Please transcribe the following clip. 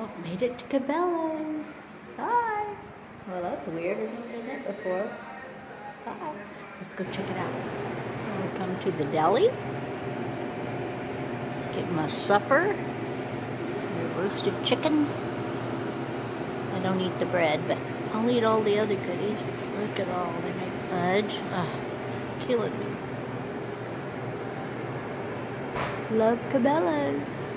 Oh, made it to Cabela's. Hi. Well, that's weird. I've never done that before. Hi. Let's go check it out. We come to the deli. Get my supper. Roasted chicken. I don't eat the bread, but I'll eat all the other goodies. Look at all. They make fudge. Ugh, killing me. Love Cabela's.